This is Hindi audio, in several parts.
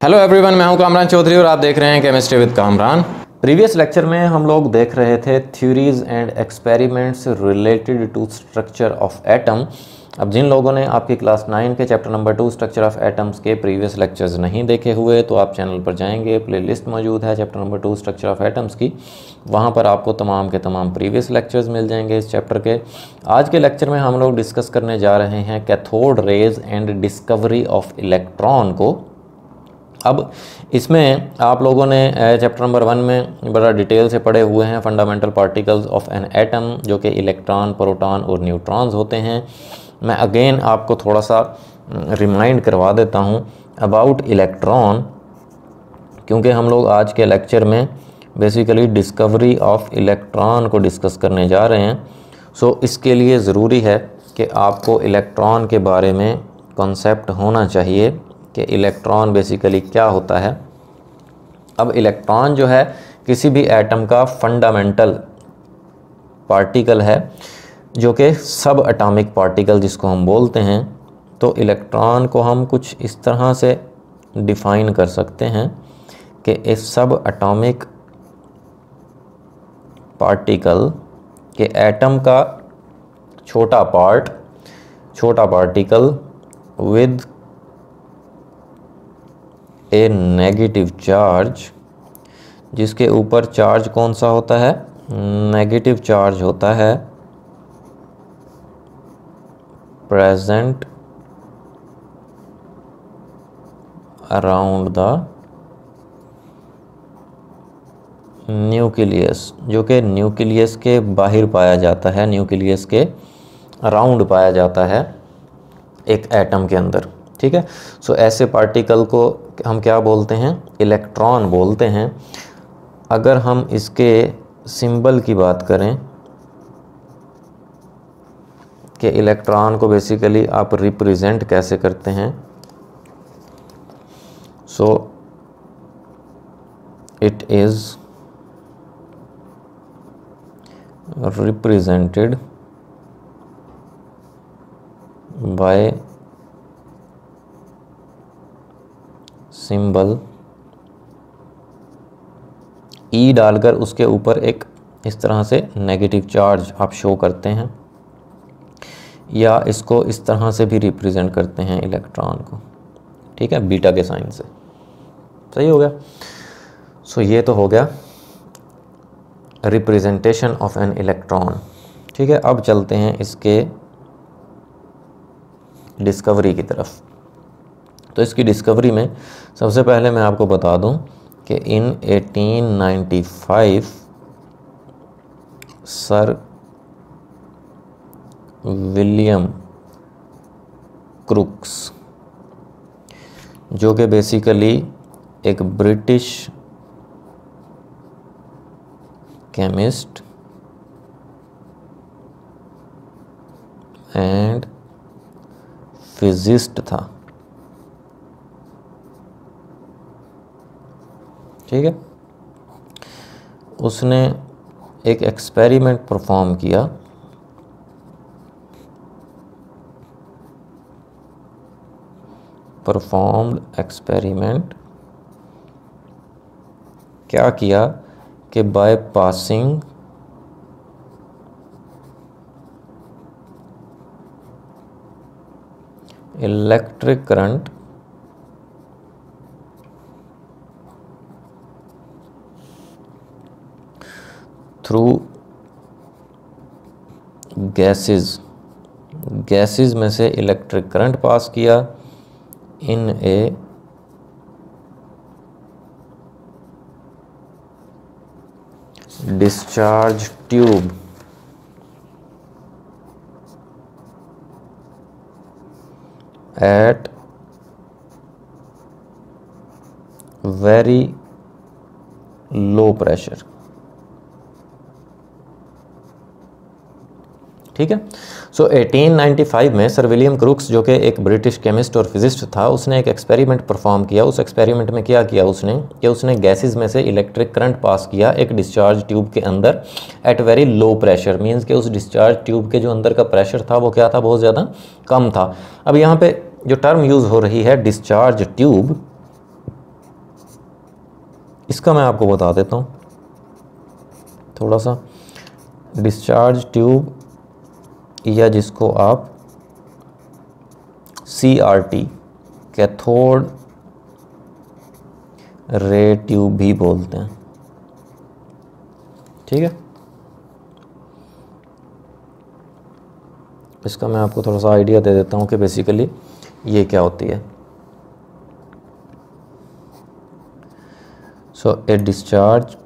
हेलो एवरीवन मैं हूँ कामरान चौधरी और आप देख रहे हैं chemistry with Kamran. Previous lecture में हम लोग देख रहे थे theories and experiments related to structure of atom अब जिन लोगों ने आपकी क्लास नाइन के chapter number two structure of atoms के प्रीवियस लेक्चर्स नहीं देखे हुए तो आप चैनल पर जाएँगे प्लेलिस्ट मौजूद है chapter number two structure of atoms की। वहाँ पर आपको तमाम के तमाम प्रीवियस लेक्चर्स मिल जाएँगे इस चैप्टर के। आज के लेक्चर में हम लोग डिस्कस करने जा रहे हैं cathode rays and discovery of electron को। अब इसमें आप लोगों ने चैप्टर नंबर वन में बड़ा डिटेल से पढ़े हुए हैं fundamental particles of an atom जो कि इलेक्ट्रॉन प्रोटॉन और न्यूट्रॉन्स होते हैं। मैं अगेन आपको थोड़ा सा रिमाइंड करवा देता हूँ अबाउट इलेक्ट्रॉन क्योंकि हम लोग आज के लेक्चर में बेसिकली डिस्कवरी ऑफ़ इलेक्ट्रॉन को डिस्कस करने जा रहे हैं। सो so, इसके लिए ज़रूरी है कि आपको इलेक्ट्रॉन के बारे में कॉन्सेप्ट होना चाहिए। कि इलेक्ट्रॉन बेसिकली क्या होता है? अब इलेक्ट्रॉन जो है, किसी भी एटम का फंडामेंटल पार्टिकल है, जो कि सब एटॉमिक पार्टिकल जिसको हम बोलते हैं तो इलेक्ट्रॉन को हम कुछ इस तरह से डिफ़ाइन कर सकते हैं कि इस सब एटॉमिक पार्टिकल के एटम का छोटा पार्ट छोटा particle with a negative charge जिसके ऊपर चार्ज कौन सा होता है? नेगेटिव चार्ज होता है प्रेजेंट अराउंड द न्यूक्लियस जो कि न्यूक्लियस के बाहर पाया जाता है न्यूक्लियस के अराउंड पाया जाता है एक एटम के अंदर। ठीक है? सो ऐसे पार्टिकल को हम क्या बोलते हैं? इलेक्ट्रॉन बोलते हैं। अगर हम इसके सिंबल की बात करें, कि इलेक्ट्रॉन को बेसिकली आप रिप्रेजेंट कैसे करते हैं? So it is represented by symbol E डालकर उसके ऊपर एक इस तरह से नेगेटिव चार्ज आप शो करते हैं या इसको इस तरह से भी रिप्रेजेंट करते हैं इलेक्ट्रॉन को। ठीक है? बीटा के साइन से। सही हो गया? सो so, ये तो हो गया रिप्रेजेंटेशन ऑफ़ एन इलेक्ट्रॉन ठीक है? अब चलते हैं इसके डिस्कवरी की तरफ़। तो इसकी डिस्कवरी में सबसे पहले मैं आपको बता दूँ कि इन 1895 सर विलियम क्रुक्स, जो कि बेसिकली एक ब्रिटिश केमिस्ट एंड फिजिस्ट था। ठीक है? उसने एक एक्सपेरिमेंट परफॉर्म किया। परफॉर्म्ड एक्सपेरिमेंट क्या किया कि by passing electric current through gases gases में से इलेक्ट्रिक करंट पास किया in a discharge tube at very low pressure ठीक है? सो so, 1895 में सर विलियम क्रूक्स जो कि एक ब्रिटिश केमिस्ट और फिजिस्ट था उसने एक एक्सपेरिमेंट परफॉर्म किया। उस एक्सपेरिमेंट में क्या किया उसने? कि उसने गैसेस में से इलेक्ट्रिक करंट पास किया एक डिस्चार्ज ट्यूब के अंदर at very low pressure means कि उस डिस्चार्ज ट्यूब के जो अंदर का प्रेशर था वो क्या था? बहुत ज़्यादा कम था। अब यहाँ पर जो टर्म यूज़ हो रही है डिस्चार्ज ट्यूब इसका मैं आपको बता देता हूँ। थोड़ा सा डिस्चार्ज ट्यूब या जिसको आप C R T cathode ray tube भी बोलते हैं। ठीक है? इसका मैं आपको थोड़ा सा आइडिया दे देता हूँ कि बेसिकली ये क्या होती है। So a discharge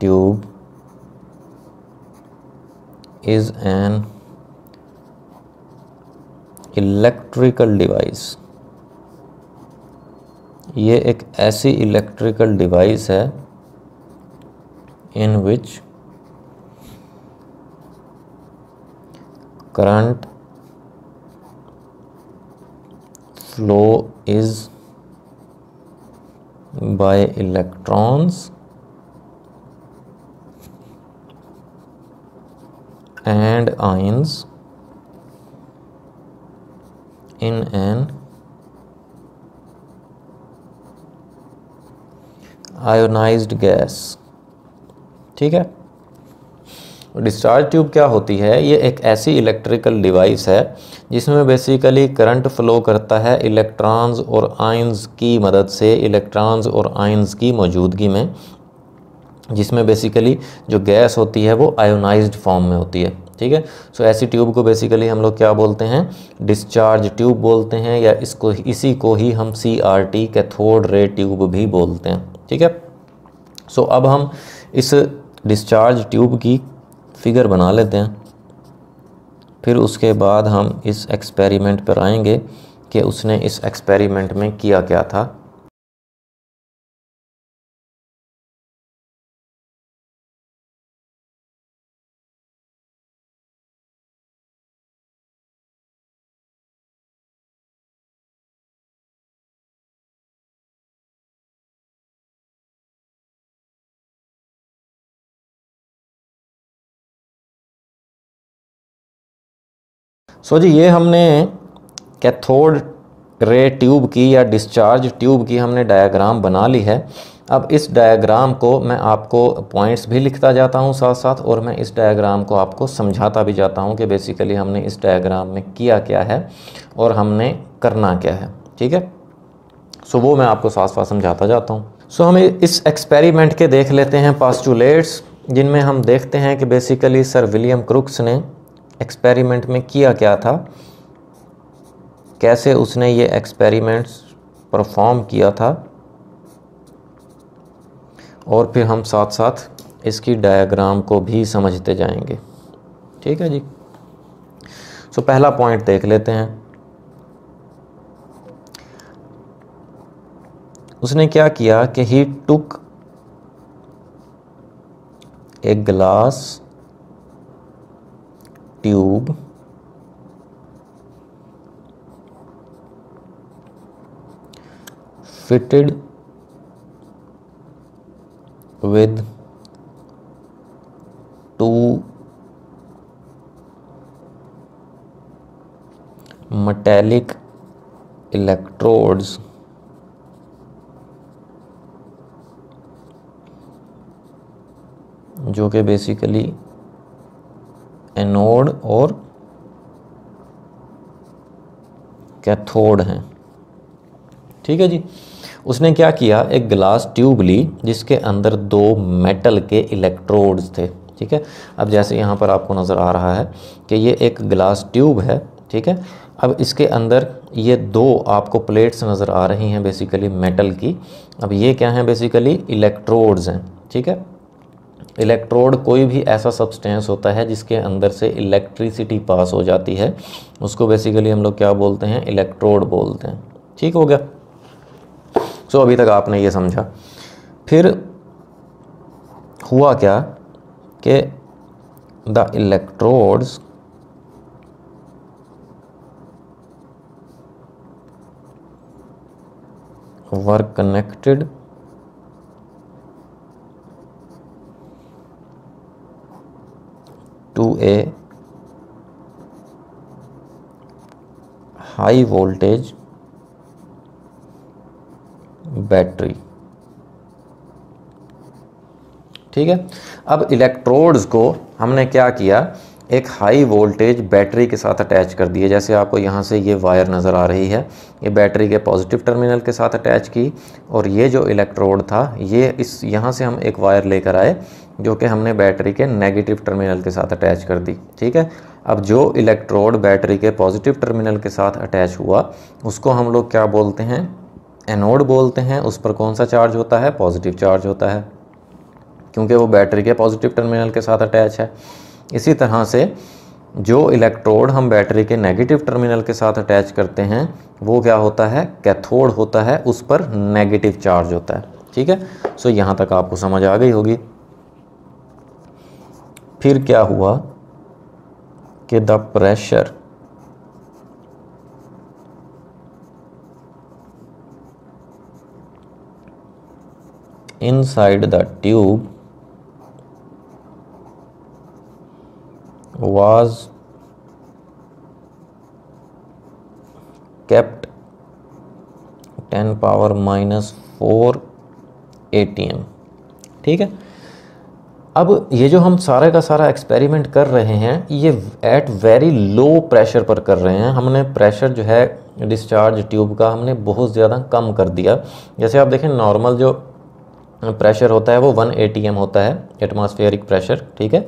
tube is an electrical device ये एक ऐसी इलेक्ट्रिकल डिवाइस है in which current flow is by electrons and ions in an ionized gas ठीक है? डिस्चार्ज ट्यूब क्या होती है? ये एक ऐसी इलेक्ट्रिकल डिवाइस है, जिसमें बेसिकली करंट फ्लो करता है इलेक्ट्रॉन्स और आयंस की मदद से इलेक्ट्रॉन्स और आयंस की मौजूदगी में। जिसमें बेसिकली जो गैस होती है वो आयोनाइज्ड फॉर्म में होती है, ठीक है? सो ऐसी ट्यूब को बेसिकली हम लोग क्या बोलते हैं? डिस्चार्ज ट्यूब बोलते हैं या इसको, इसी को ही हम C R T cathode ray tube भी बोलते हैं, ठीक है? सो अब हम इस डिस्चार्ज ट्यूब की फिगर बना लेते हैं। फिर उसके बाद हम इस एक्सपेरिमेंट पर आएँगे कि उसने इस एक्सपेरिमेंट में किया क्या था। सो जी, ये हमने कैथोड रे ट्यूब की या डिस्चार्ज ट्यूब की हमने डायग्राम बना ली है। अब इस डायग्राम को मैं आपको पॉइंट्स भी लिखता जाता हूँ साथ साथ और मैं इस डायग्राम को आपको समझाता भी जाता हूँ कि बेसिकली हमने इस डायग्राम में किया क्या है और हमने करना क्या है। ठीक है? सो वो मैं आपको साथ साथ समझाता जाता हूँ। सो हम इस एक्सपेरिमेंट के देख लेते हैं पास्टूलेट्स, जिनमें हम देखते हैं कि बेसिकली सर विलियम क्रुक्स ने एक्सपेरिमेंट में किया क्या था? कैसे उसने ये एक्सपेरिमेंट्स परफॉर्म किया था? और फिर हम साथ साथ इसकी डायग्राम को भी समझते जाएँगे। ठीक है जी? सो पहला पॉइंट देख लेते हैं। उसने क्या किया कि ही टुक एक glass tube fitted with two metallic electrodes जो कि बेसिकली एनोड और कैथोड हैं। ठीक है जी? उसने क्या किया? एक ग्लास ट्यूब ली, जिसके अंदर दो मेटल के इलेक्ट्रोड्स थे। ठीक है? अब जैसे यहाँ पर आपको नज़र आ रहा है कि ये एक ग्लास ट्यूब है। ठीक है? अब इसके अंदर ये दो आपको प्लेट्स नज़र आ रही हैं बेसिकली मेटल की। अब ये क्या हैं बेसिकली इलेक्ट्रोड्स हैं। ठीक है? इलेक्ट्रोड कोई भी ऐसा सब्सटेंस होता है जिसके अंदर से इलेक्ट्रिसिटी पास हो जाती है उसको बेसिकली हम लोग क्या बोलते हैं? इलेक्ट्रोड बोलते हैं। ठीक हो गया? सो so, अभी तक आपने ये समझा। फिर हुआ क्या कि the electrodes were connected to a high voltage battery. ठीक है? अब इलेक्ट्रोड्स को हमने क्या किया? एक हाई वोल्टेज बैटरी के साथ अटैच कर दिए जैसे आपको यहाँ से ये वायर नज़र आ रही है, ये बैटरी के पॉजिटिव टर्मिनल के साथ अटैच की और ये जो इलेक्ट्रोड था, ये इस यहाँ से हम एक वायर लेकर आए, जो कि हमने बैटरी के नेगेटिव टर्मिनल के साथ अटैच कर दी। ठीक है? अब जो इलेक्ट्रोड बैटरी के पॉजिटिव टर्मिनल के साथ अटैच हुआ, उसको हम लोग क्या बोलते हैं? एनोड बोलते हैं। उस पर कौन सा चार्ज होता है? पॉजिटिव चार्ज होता है। क्योंकि वो बैटरी के पॉजिटिव टर्मिनल के साथ अटैच है। इसी तरह से जो इलेक्ट्रोड हम बैटरी के नेगेटिव टर्मिनल के साथ अटैच करते हैं, वो क्या होता है? कैथोड होता है, उस पर नेगेटिव चार्ज होता है। ठीक है? सो यहाँ तक आपको समझ आ गई होगी। फिर क्या हुआ कि the pressure inside the tube was kept 10 power minus four A ठीक है? अब ये जो हम सारे का सारा एक्सपेरिमेंट कर रहे हैं, ये एट वेरी लो प्रेशर पर कर रहे हैं। हमने प्रेशर जो है डिस्चार्ज ट्यूब का हमने बहुत ज़्यादा कम कर दिया। जैसे आप देखें नॉर्मल जो प्रेशर होता है, वो वन ए होता है एटमॉस्फेयरिक प्रेशर ठीक है?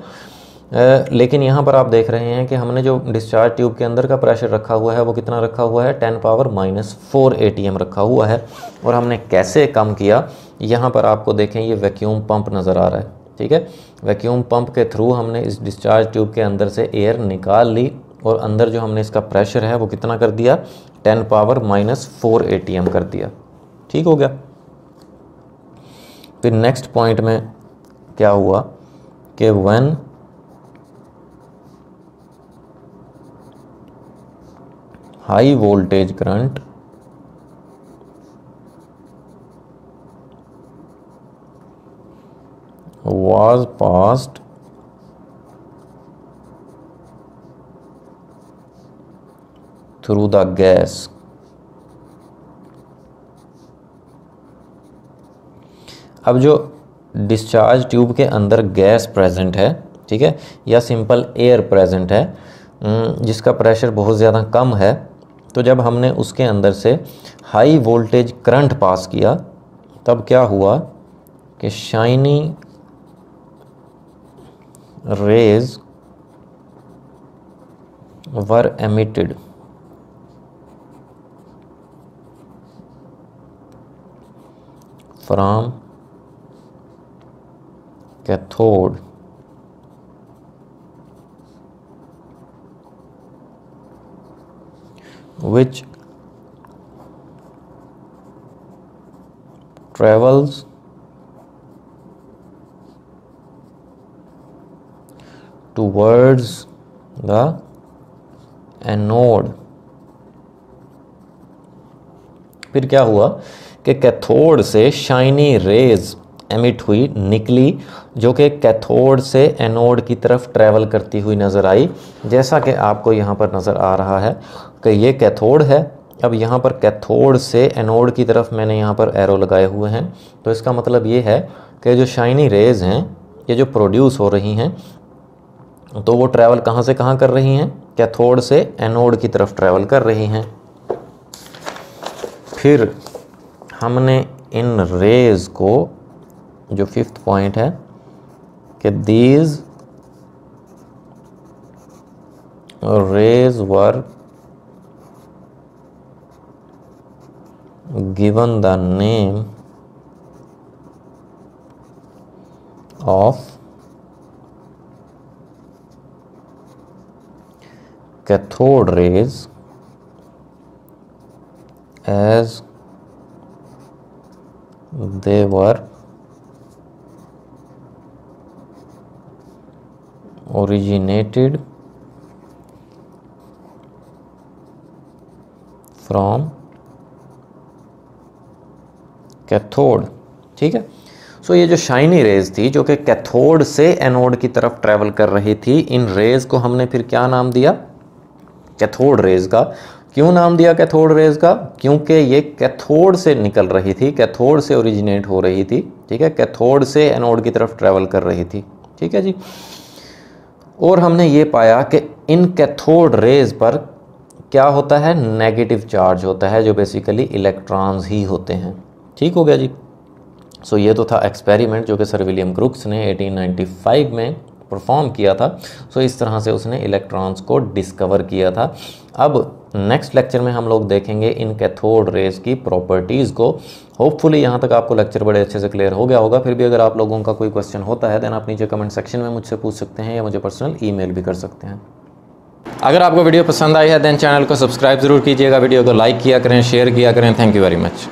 लेकिन यहाँ पर आप देख रहे हैं कि हमने जो डिस्चार्ज ट्यूब के अंदर का प्रेशर रखा हुआ है, वो कितना रखा हुआ है? Ten power minus four A रखा हुआ है। और हमने कैसे कम किया? यहाँ पर आपको देखें, ये वैक्यूम पंप नज़र आ रहा है, ठीक है? वैक्यूम पंप के थ्रू हमने इस डिस्चार्ज ट्यूब के अंदर से एयर निकाल ली और अंदर जो हमने इसका प्रेशर है, वो कितना कर दिया? Ten power minus four A कर दिया। ठीक हो गया? फिर नेक्स्ट पॉइंट में क्या हुआ कि one high voltage current was passed through the gas. अब जो डिस्चार्ज ट्यूब के अंदर गैस प्रेजेंट है, ठीक है, या सिंपल एयर प्रेजेंट है जिसका प्रेशर बहुत ज़्यादा कम है तो जब हमने उसके अंदर से हाई वोल्टेज करंट पास किया, तब क्या हुआ कि shiny rays were emitted from cathode which travels towards the anode फिर क्या हुआ कि कैथोड से शाइनी रेज एमिट हुई, निकली, जो कि कैथोड से एनोड की तरफ़ ट्रैवल करती हुई नज़र आई। जैसा कि आपको यहाँ पर नज़र आ रहा है कि ये कैथोड है। अब यहाँ पर कैथोड से एनोड की तरफ़ मैंने यहाँ पर एरो लगाए हुए हैं। तो इसका मतलब ये है कि जो शाइनी रेज़ हैं, ये जो प्रोड्यूस हो रही हैं तो वो ट्रैवल कहाँ से कहाँ कर रही हैं? कैथोड से एनोड की तरफ़ ट्रैवल कर रही हैं। फिर हमने इन रेज़ को, जो फिफ्थ पॉइंट है, कि these rays were given the name of cathode rays as they were originated from cathode, ठीक है? सो ये जो शाइनी रेज थी, जो कि कैथोड से एनोड की तरफ़ ट्रेवल कर रही थी, इन रेज को हमने फिर क्या नाम दिया? कैथोड रेज का। क्यों नाम दिया कैथोड रेज का? क्योंकि ये कैथोड से निकल रही थी, कैथोड से ओरिजिनेट हो रही थी, ठीक है? कैथोड से एनोड की तरफ़ ट्रेवल कर रही थी, ठीक है जी? और हमने ये पाया कि इन कैथोड रेज पर क्या होता है? नेगेटिव चार्ज होता है, जो बेसिकली इलेक्ट्रॉन्स ही होते हैं। ठीक हो गया जी। सो so, ये तो था एक्सपेरिमेंट जो कि सर विलियम क्रुक्स ने 1895 में परफॉर्म किया था। सो so, इस तरह से उसने इलेक्ट्रॉन्स को डिस्कवर किया था। अब नेक्स्ट लेक्चर में हम लोग देखेंगे इन कैथोड रेज की प्रॉपर्टीज़ को। होपफुली यहाँ तक आपको लेक्चर बड़े अच्छे से क्लियर हो गया होगा। फिर भी अगर आप लोगों का कोई क्वेश्चन होता है देन आप नीचे कमेंट सेक्शन में मुझसे पूछ सकते हैं या मुझे पर्सनल ईमेल भी कर सकते हैं। अगर आपको वीडियो पसंद आई है देन चैनल को सब्सक्राइब ज़रूर कीजिएगा। वीडियो को लाइक किया करें शेयर किया करें। Thank you very much